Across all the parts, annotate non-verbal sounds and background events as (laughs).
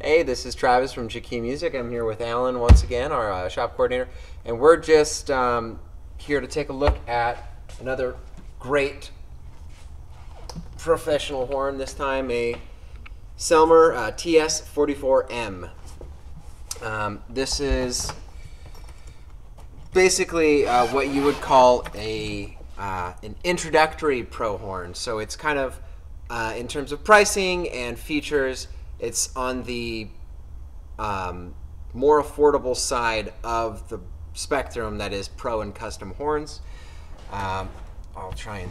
Hey, this is Travis from JKEAA Music. I'm here with Alan once again, our uh, shop coordinator, and we're just um, here to take a look at another great professional horn. This time, a Selmer uh, TS44M. Um, this is basically uh, what you would call a uh, an introductory pro horn. So it's kind of uh, in terms of pricing and features, it's on the um, more affordable side of the spectrum that is pro and custom horns. Um, I'll try and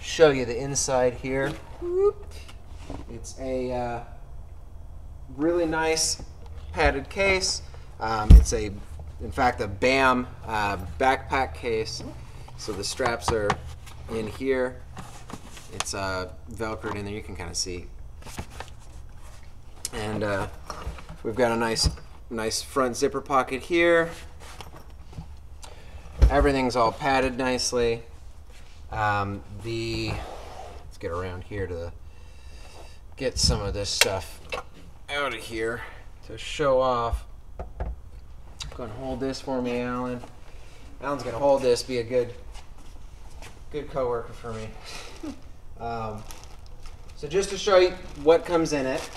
show you the inside here. It's a uh, really nice padded case. Um, it's a, in fact, a BAM uh, backpack case. So the straps are in here. It's uh, velcroed in there. You can kind of see. And uh, we've got a nice, nice front zipper pocket here. Everything's all padded nicely. Um, the let's get around here to get some of this stuff out of here to show off. Go and hold this for me, Alan. Alan's gonna hold this. Be a good, good coworker for me. (laughs) Um, so just to show you what comes in it,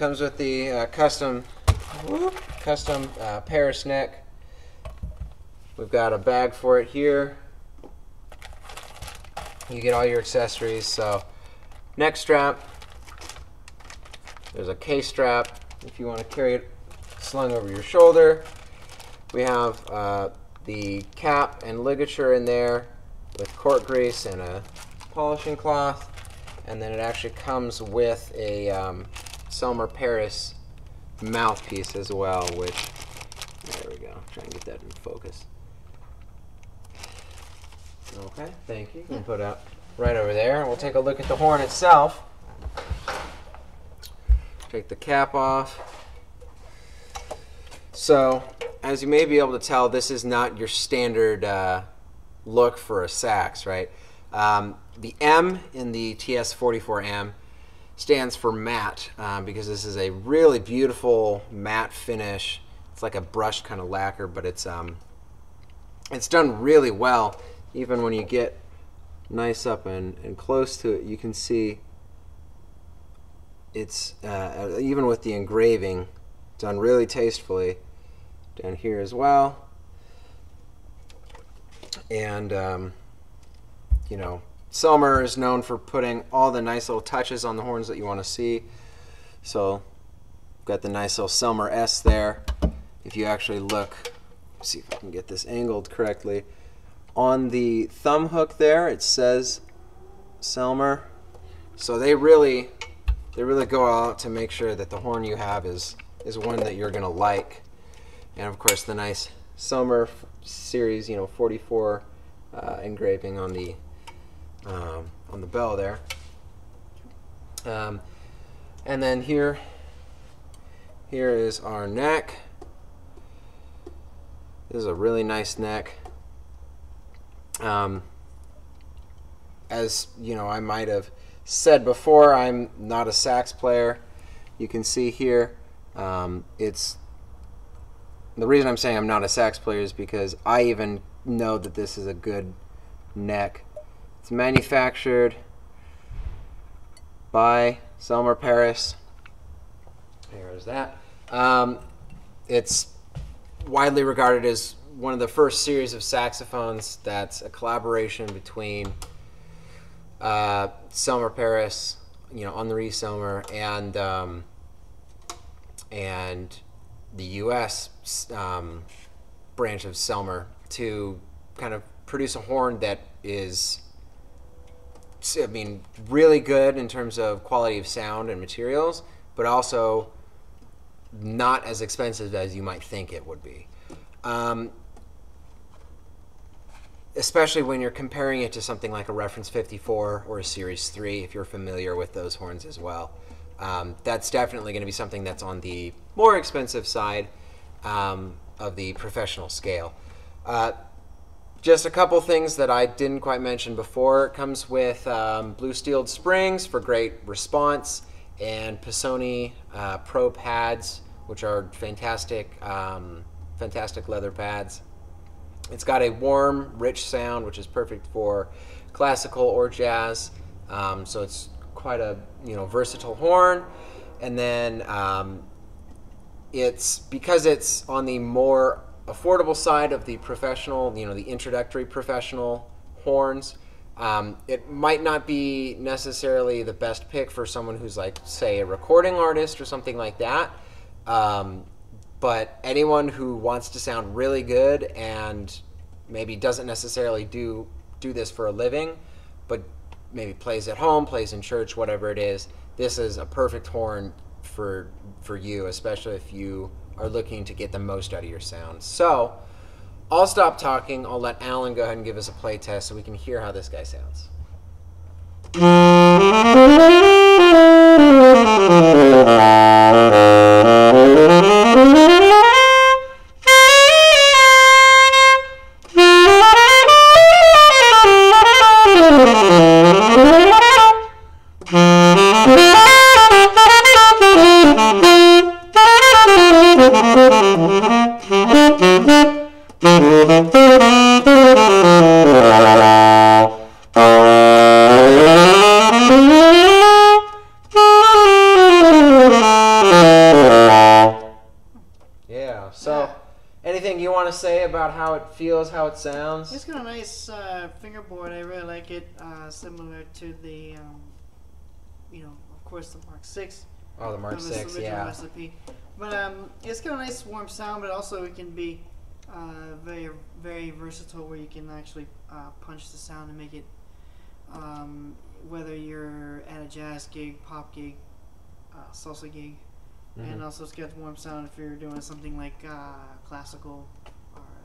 comes with the uh, custom, custom uh, Paris neck. We've got a bag for it here. You get all your accessories. So neck strap. There's a case strap if you want to carry it slung over your shoulder. We have uh, the cap and ligature in there with cork grease and a polishing cloth. And then it actually comes with a um, Selmer Paris mouthpiece as well, which, there we go, try and get that in focus. Okay, thank you. You can put it right over there. We'll take a look at the horn itself. Take the cap off. So, as you may be able to tell, this is not your standard uh, look for a sax, right? Um, the M in the TS44M stands for matte um, because this is a really beautiful matte finish. It's like a brushed kind of lacquer, but it's um, it's done really well. Even when you get nice up and, and close to it, you can see it's uh, even with the engraving done really tastefully down here as well and um, you know Selmer is known for putting all the nice little touches on the horns that you want to see. So got the nice little Selmer S there. If you actually look see if I can get this angled correctly. On the thumb hook there it says Selmer so they really they really go out to make sure that the horn you have is is one that you're gonna like. And of course the nice Selmer series, you know, 44 uh, engraving on the um, on the bell there. Um, and then here, here is our neck. This is a really nice neck. Um, as you know, I might have said before, I'm not a sax player. You can see here, um, it's the reason I'm saying I'm not a sax player is because I even know that this is a good neck. It's manufactured by Selmer Paris. There is that. Um, it's widely regarded as one of the first series of saxophones that's a collaboration between uh, Selmer Paris, you know, Henri Selmer, and um, and the U.S. Um, branch of Selmer to kind of produce a horn that is, I mean, really good in terms of quality of sound and materials, but also not as expensive as you might think it would be. Um, especially when you're comparing it to something like a reference 54 or a series 3 if you're familiar with those horns as well um, that's definitely going to be something that's on the more expensive side um, of the professional scale. Uh, just a couple things that I didn't quite mention before. It comes with um, blue steeled springs for great response and Pisoni uh, Pro pads, which are fantastic, um, fantastic leather pads. It's got a warm, rich sound, which is perfect for classical or jazz. Um, so it's quite a you know versatile horn. And then um, it's because it's on the more affordable side of the professional, you know, the introductory professional horns. Um, it might not be necessarily the best pick for someone who's like, say, a recording artist or something like that. Um, but anyone who wants to sound really good and maybe doesn't necessarily do do this for a living, but maybe plays at home, plays in church, whatever it is, this is a perfect horn for for you, especially if you are looking to get the most out of your sound. So I'll stop talking. I'll let Alan go ahead and give us a play test so we can hear how this guy sounds. Say about how it feels, how it sounds? It's got a nice uh, fingerboard. I really like it. Uh, similar to the, um, you know, of course, the Mark Six. Oh, the Mark Six. original Yeah. Recipe. But um, it's got a nice warm sound, but also it can be uh, very, very versatile, where you can actually uh, punch the sound and make it. Um, whether you're at a jazz gig, pop gig, uh, salsa gig, and Mhm. also it's got warm sound if you're doing something like uh, classical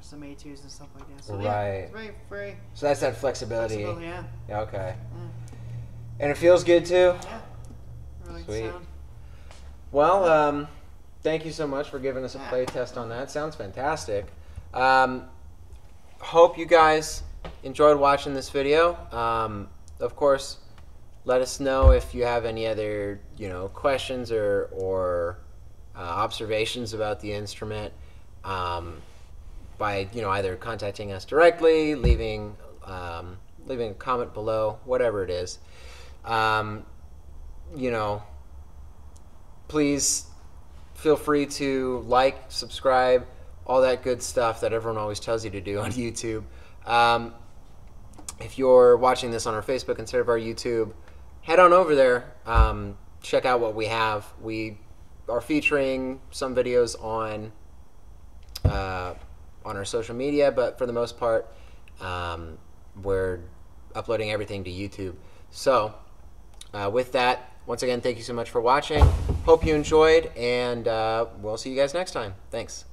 some etudes and stuff like that. So yeah, Right. it's very, very So that's that flexibility. Yeah, Yeah, Okay. yeah, And it feels good too. yeah. Like Sweet. Well, um, thank you so much for giving us a Yeah. play test on that. Sounds fantastic. Um, hope you guys enjoyed watching this video. Um, of course, let us know if you have any other, you know, questions or or uh, observations about the instrument um, by, you know, either contacting us directly, leaving um, leaving a comment below, whatever it is. Um, you know, please feel free to like, subscribe, all that good stuff that everyone always tells you to do on (laughs) YouTube. Um, if you're watching this on our Facebook instead of our YouTube, head on over there. Um, check out what we have. We are featuring some videos on uh, on our social media, but for the most part, um, we're uploading everything to YouTube. So, uh, with that, once again, thank you so much for watching. Hope you enjoyed, and uh, we'll see you guys next time. Thanks.